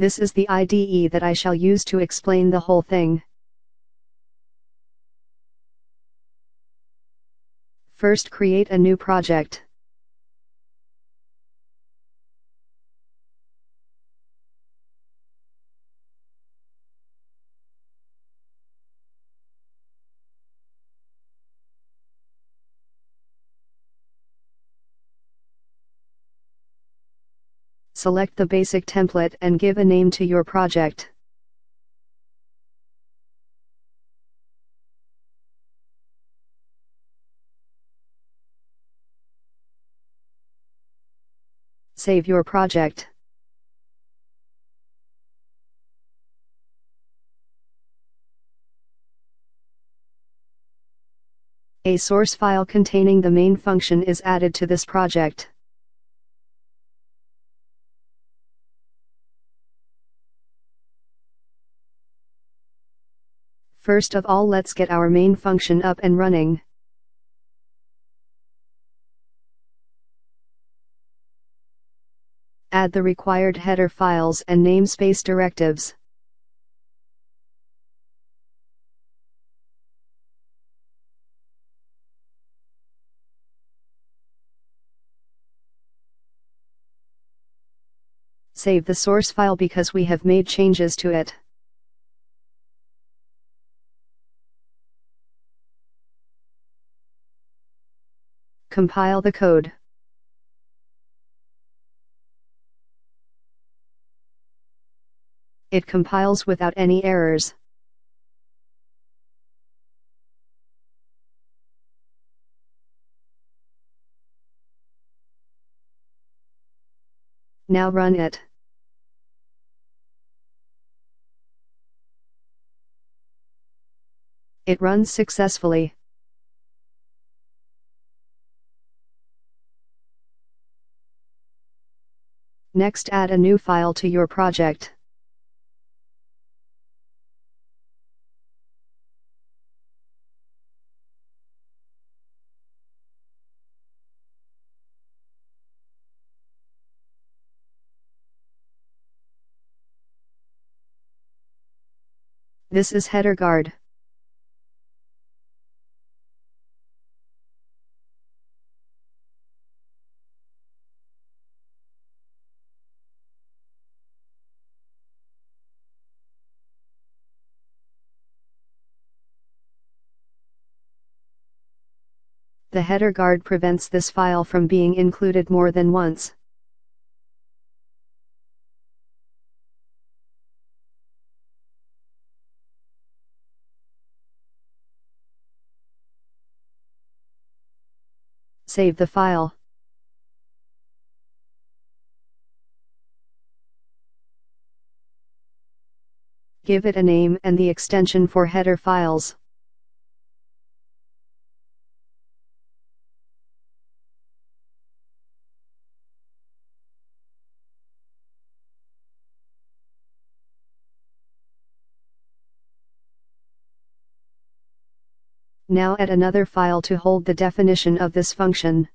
This is the IDE that I shall use to explain the whole thing. First create a new project. Select the basic template and give a name to your project. Save your project. A source file containing the main function is added to this project. First of all let's get our main function up and running. Add the required header files and namespace directives. Save the source file because we have made changes to it. Compile the code. It compiles without any errors. Now run it. It runs successfully. Next add a new file to your project. This is header guard. The header guard prevents this file from being included more than once. Save the file. Give it a name and the extension for header files. Now add another file to hold the definition of this function.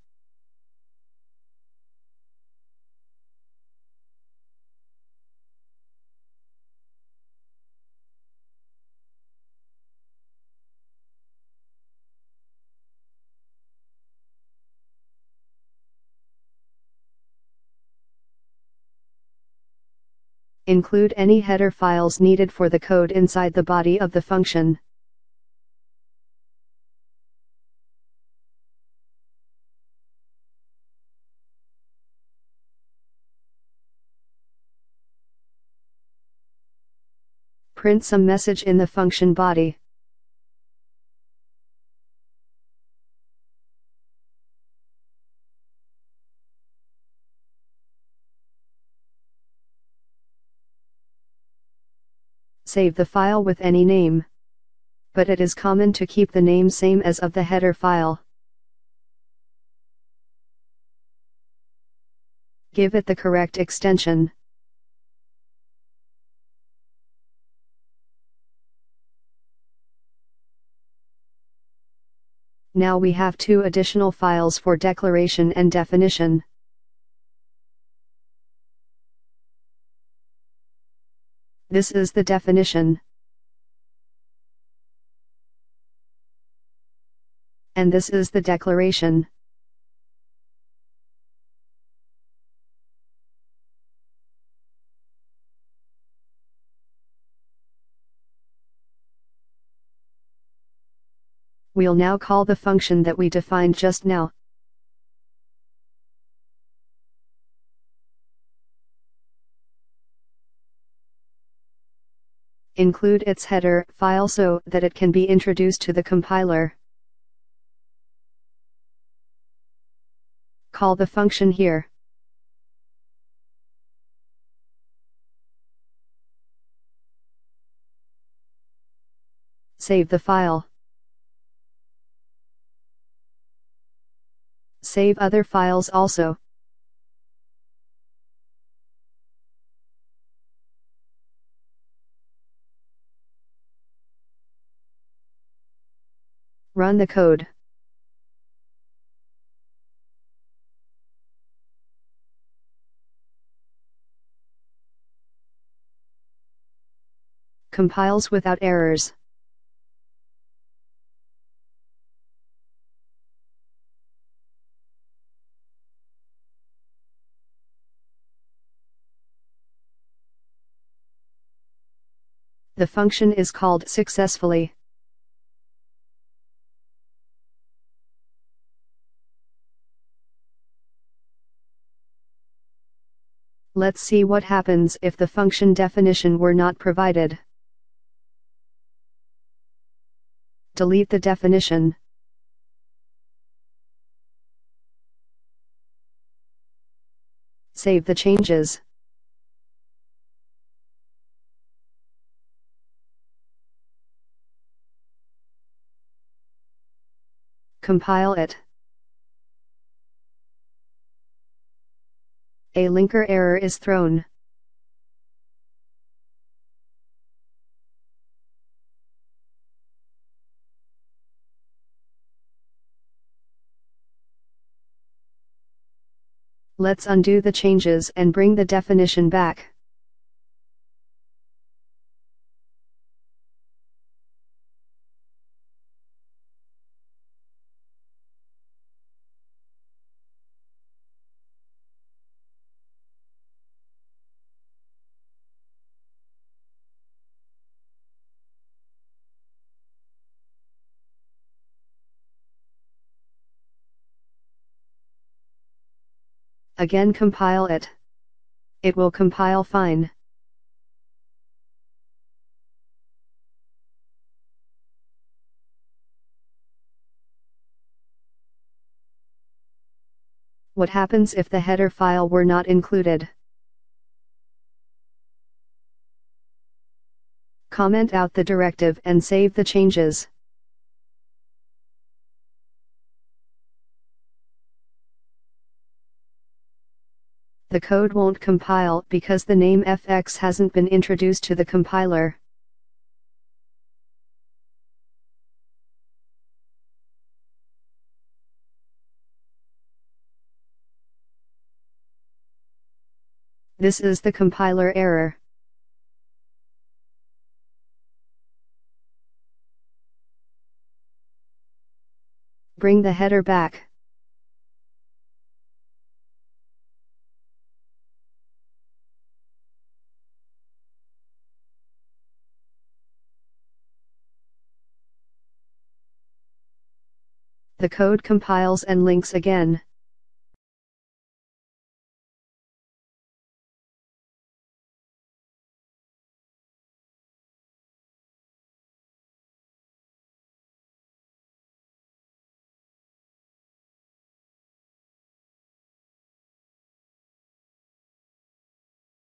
Include any header files needed for the code inside the body of the function. Print some message in the function body. Save the file with any name. But it is common to keep the name same as of the header file. Give it the correct extension. Now we have two additional files for declaration and definition. This is the definition. And this is the declaration. We'll now call the function that we defined just now. Include its header file so that it can be introduced to the compiler. Call the function here. Save the file. Save other files also. Run the code. Compiles without errors. The function is called successfully. Let's see what happens if the function definition were not provided. Delete the definition. Save the changes. Compile it. A linker error is thrown. Let's undo the changes and bring the definition back. Again compile it. It will compile fine. What happens if the header file were not included? Comment out the directive and save the changes. The code won't compile because the name fx hasn't been introduced to the compiler. This is the compiler error. Bring the header back. The code compiles and links again.